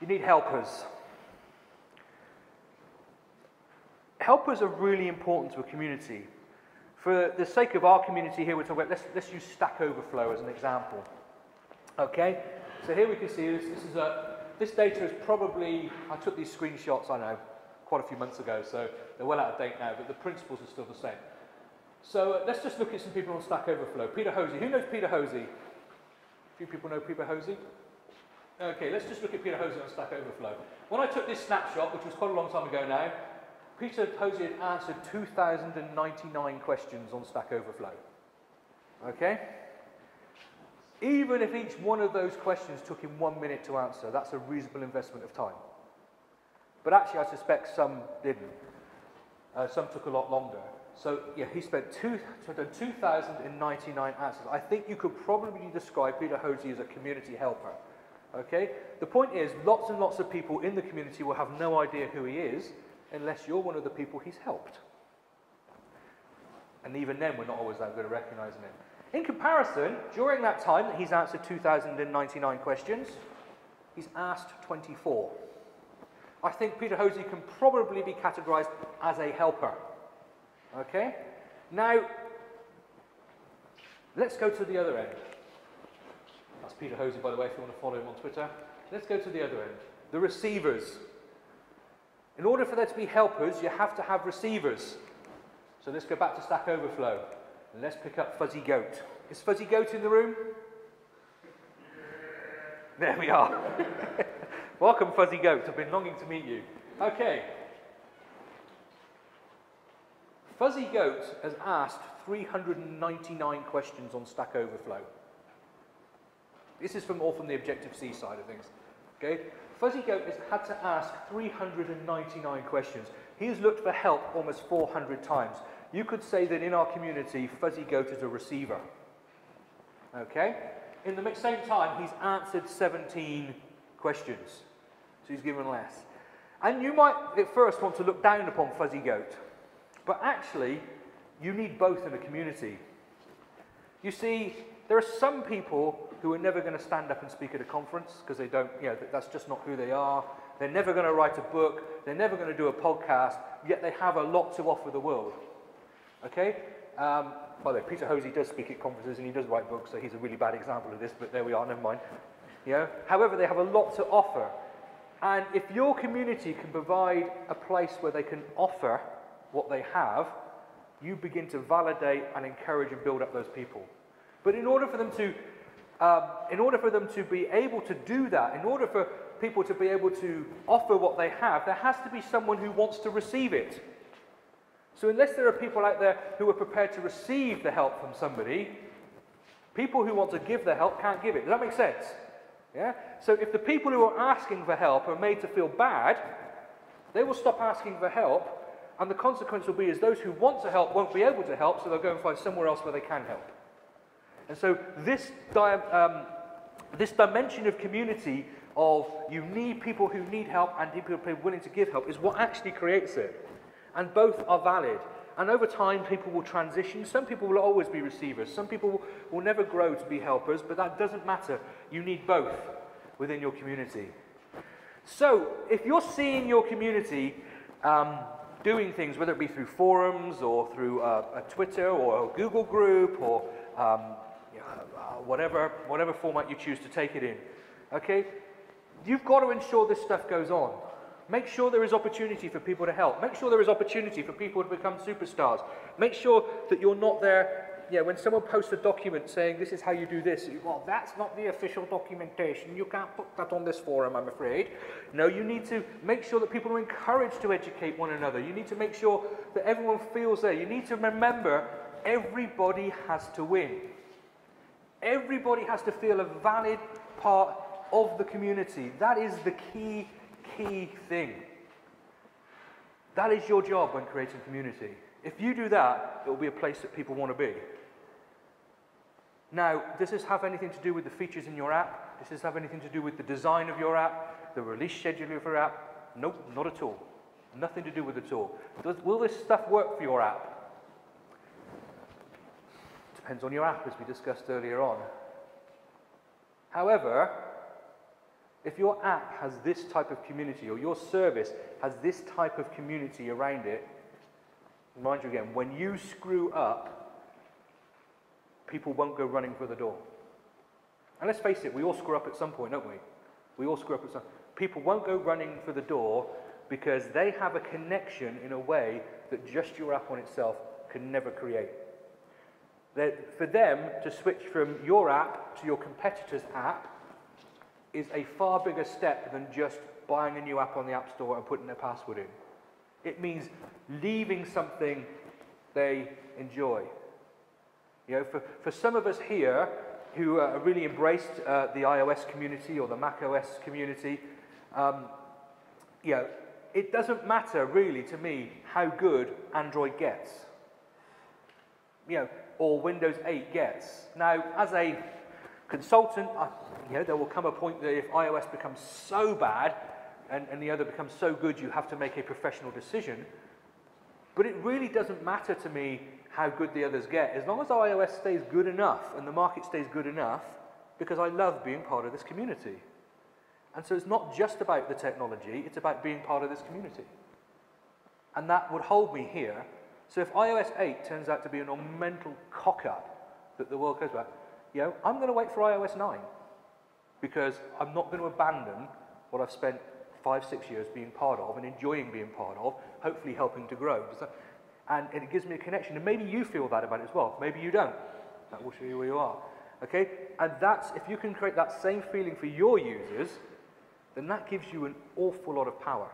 You need helpers. Helpers are really important to a community. For the sake of our community here, we're talking about, let's, let's use Stack Overflow as an example. Okay, so here we can see this, this is a, this data is probably, I took these screenshots, I know, quite a few months ago, so they're well out of date now, but the principles are still the same. So uh, let's just look at some people on Stack Overflow. Peter Hosey, who knows Peter Hosey? A few people know Peter Hosey? Okay, let's just look at Peter Hosey on Stack Overflow. When I took this snapshot, which was quite a long time ago now, Peter Hosey had answered 2,099 questions on Stack Overflow. Okay? Even if each one of those questions took him one minute to answer, that's a reasonable investment of time. But actually, I suspect some didn't. Uh, some took a lot longer. So, yeah, he spent two, 2,099 answers. I think you could probably describe Peter Hosey as a community helper. Okay? The point is, lots and lots of people in the community will have no idea who he is unless you're one of the people he's helped. And even then, we're not always that good at recognizing him. In comparison, during that time that he's answered 2,099 questions, he's asked 24. I think Peter Hosey can probably be categorized as a helper. Okay? Now, let's go to the other end. That's Peter Hosey, by the way, if you want to follow him on Twitter. Let's go to the other end. The receivers. In order for there to be helpers, you have to have receivers. So let's go back to Stack Overflow. And let's pick up Fuzzy Goat. Is Fuzzy Goat in the room? There we are. (laughs) Welcome, Fuzzy Goat. I've been longing to meet you. Okay. Fuzzy Goat has asked 399 questions on Stack Overflow. This is from all from the Objective-C side of things. Okay? Fuzzy Goat has had to ask 399 questions. He has looked for help almost 400 times. You could say that in our community, Fuzzy Goat is a receiver. Okay? In the same time, he's answered 17 questions. He's given less. And you might at first want to look down upon Fuzzy Goat. But actually, you need both in a community. You see, there are some people who are never going to stand up and speak at a conference because they don't, you know, that's just not who they are. They're never going to write a book. They're never going to do a podcast, yet they have a lot to offer the world. Okay? Um, by the way, Peter Hosey does speak at conferences and he does write books, so he's a really bad example of this, but there we are, never mind. Know? However, they have a lot to offer. And if your community can provide a place where they can offer what they have, you begin to validate and encourage and build up those people. But in order for them to, um, in order for them to be able to do that, in order for people to be able to offer what they have, there has to be someone who wants to receive it. So unless there are people out there who are prepared to receive the help from somebody, people who want to give the help can't give it. Does that make sense? Yeah? So if the people who are asking for help are made to feel bad, they will stop asking for help, and the consequence will be is those who want to help won't be able to help, so they'll go and find somewhere else where they can help. And so this, um, this dimension of community of you need people who need help and people who are willing to give help is what actually creates it. And both are valid. And over time, people will transition. Some people will always be receivers. Some people will never grow to be helpers, but that doesn't matter. You need both within your community. So, if you're seeing your community um, doing things, whether it be through forums or through a, a Twitter or a Google group or um, uh, whatever, whatever format you choose to take it in, okay, you've got to ensure this stuff goes on. Make sure there is opportunity for people to help. Make sure there is opportunity for people to become superstars. Make sure that you're not there. Yeah, when someone posts a document saying this is how you do this, you, well, that's not the official documentation. You can't put that on this forum, I'm afraid. No, you need to make sure that people are encouraged to educate one another. You need to make sure that everyone feels there. You need to remember everybody has to win. Everybody has to feel a valid part of the community. That is the key, key thing. That is your job when creating community. If you do that, it will be a place that people want to be. Now, does this have anything to do with the features in your app? Does this have anything to do with the design of your app? The release schedule of your app? Nope, not at all. Nothing to do with it at all. Does, will this stuff work for your app? Depends on your app, as we discussed earlier on. However, if your app has this type of community or your service has this type of community around it, remind you again, when you screw up, people won't go running for the door. And let's face it, we all screw up at some point, don't we? We all screw up at some People won't go running for the door because they have a connection in a way that just your app on itself can never create. That for them to switch from your app to your competitor's app is a far bigger step than just buying a new app on the App Store and putting their password in. It means leaving something they enjoy. You know, for, for some of us here who uh, really embraced uh, the iOS community or the Mac OS community, um, you know, it doesn't matter really to me how good Android gets. You know, or Windows 8 gets. Now, as a consultant, I, you know, there will come a point that if iOS becomes so bad and, and the other becomes so good, you have to make a professional decision. But it really doesn't matter to me how good the others get, as long as iOS stays good enough and the market stays good enough, because I love being part of this community. And so it's not just about the technology, it's about being part of this community. And that would hold me here. So if iOS 8 turns out to be an mental cock up that the world goes back, you know, I'm going to wait for iOS 9 because I'm not going to abandon what I've spent five, six years being part of and enjoying being part of, hopefully helping to grow. And it gives me a connection. And maybe you feel that about it as well. Maybe you don't. That will show you where you are. Okay? And that's, if you can create that same feeling for your users, then that gives you an awful lot of power.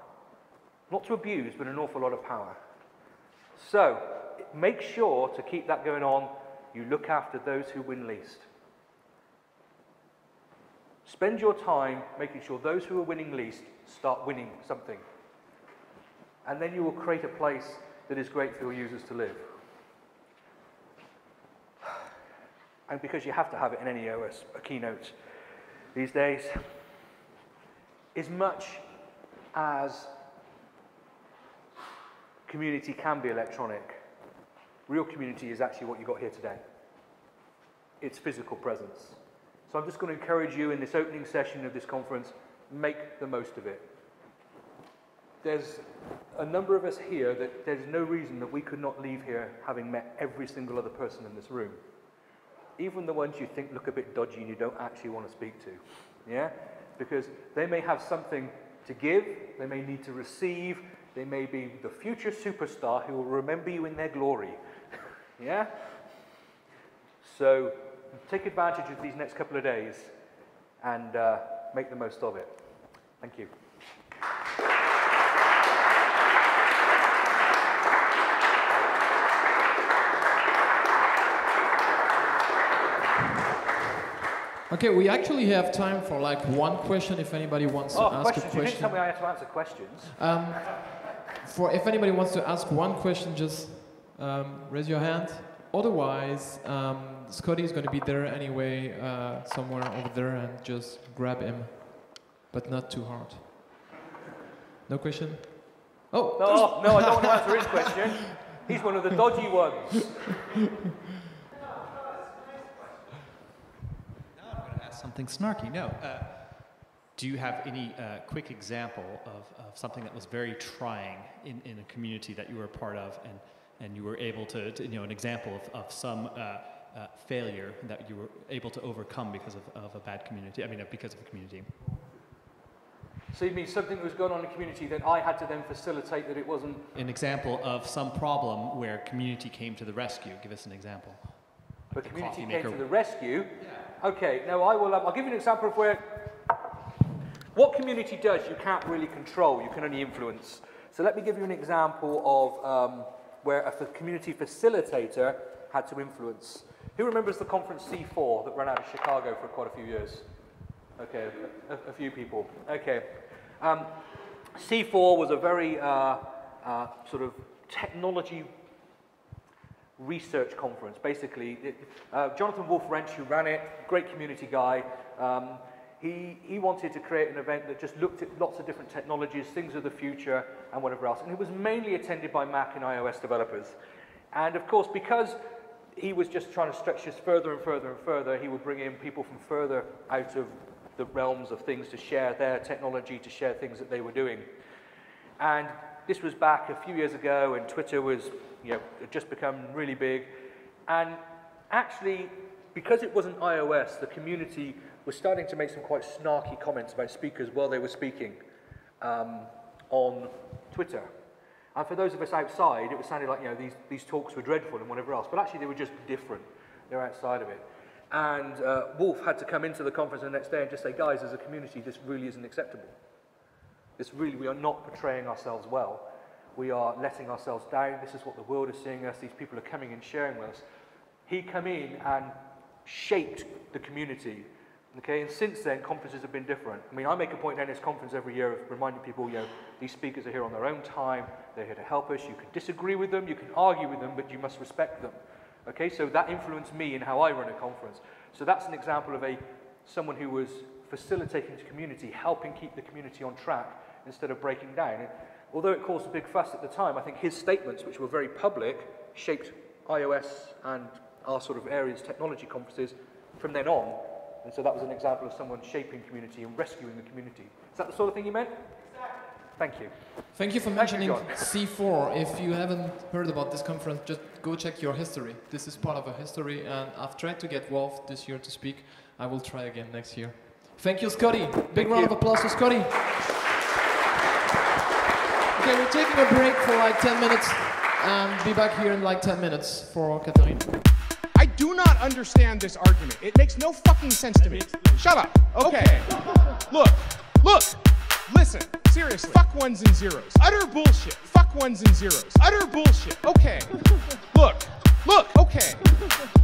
Not to abuse, but an awful lot of power. So, make sure to keep that going on. You look after those who win least. Spend your time making sure those who are winning least start winning something. And then you will create a place that is great for your users to live. and because you have to have it in any OS a keynote these days, as much as community can be electronic, real community is actually what you got here today. It's physical presence. So I'm just going to encourage you in this opening session of this conference, make the most of it. There's a number of us here that there's no reason that we could not leave here having met every single other person in this room. Even the ones you think look a bit dodgy and you don't actually want to speak to. Yeah? Because they may have something to give, they may need to receive, they may be the future superstar who will remember you in their glory. Yeah? So take advantage of these next couple of days and uh, make the most of it. Thank you. Okay, we actually have time for like one question if anybody wants oh, to ask questions. a question. You didn't tell me I had to answer questions. Um, for if anybody wants to ask one question, just um, raise your hand. Otherwise, um, Scotty is going to be there anyway, uh, somewhere over there, and just grab him, but not too hard. No question? Oh, no, no, I don't want to answer his question. He's one of the dodgy ones. (laughs) Now I'm gonna ask something snarky. No. Uh, do you have any uh, quick example of, of something that was very trying in, in a community that you were a part of and, and you were able to, to you know, an example of, of some uh, uh failure that you were able to overcome because of, of a bad community, I mean, because of a community? So you mean something that was going on in the community that I had to then facilitate that it wasn't... An example of some problem where community came to the rescue. Give us an example. Like the community came to the rescue? Yeah. Okay, now I will, um, I'll give you an example of where, what community does you can't really control, you can only influence. So let me give you an example of um, where a community facilitator had to influence. Who remembers the conference C4 that ran out of Chicago for quite a few years? Okay, a, a few people. Okay. Um, C4 was a very uh, uh, sort of technology research conference. Basically, it, uh, Jonathan Wolf Rentzsch, who ran it, great community guy, um, he, he wanted to create an event that just looked at lots of different technologies, things of the future, and whatever else. And it was mainly attended by Mac and iOS developers. And of course, because he was just trying to stretch this further and further and further, he would bring in people from further out of the realms of things to share their technology, to share things that they were doing. And this was back a few years ago, and Twitter was you know, just become really big. And actually, because it wasn't iOS, the community was starting to make some quite snarky comments about speakers while they were speaking um, on Twitter. And for those of us outside, it was sounding like, you know, these, these talks were dreadful and whatever else, but actually they were just different. They're outside of it. And uh, Wolf had to come into the conference the next day and just say, guys, as a community, this really isn't acceptable. This really, we are not portraying ourselves well. We are letting ourselves down. This is what the world is seeing us. These people are coming and sharing with us. He came in and shaped the community Okay, and since then, conferences have been different. I mean, I make a point down this conference every year of reminding people, you know, these speakers are here on their own time. They're here to help us. You can disagree with them, you can argue with them, but you must respect them. Okay, so that influenced me in how I run a conference. So that's an example of a someone who was facilitating the community, helping keep the community on track instead of breaking down. Although it caused a big fuss at the time, I think his statements, which were very public, shaped iOS and our sort of areas technology conferences from then on. And so that was an example of someone shaping community and rescuing the community. Is that the sort of thing you meant? Thank you. Thank you for mentioning you, C4. If you haven't heard about this conference, just go check your history. This is part of a history, and I've tried to get Wolf this year to speak. I will try again next year. Thank you, Scotty. Big Thank round you. of applause for Scotty. Okay, we're taking a break for like 10 minutes and be back here in like 10 minutes for Catherine. I do not understand this argument. It makes no fucking sense to me. Shut up. Okay. look, look, listen, seriously. Fuck ones and zeros. Utter bullshit. Fuck ones and zeros. Utter bullshit. Okay. Look, look, okay.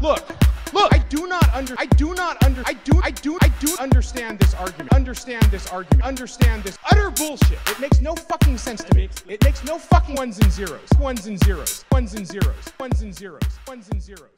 Look. Look, I do not under I do not under I do I do I do understand this argument. Understand this argument. Understand this utter bullshit. It makes no fucking sense to me. It makes no fucking ones and zeros. Ones and zeros. Ones and zeros. Ones and zeros. Ones and zeros.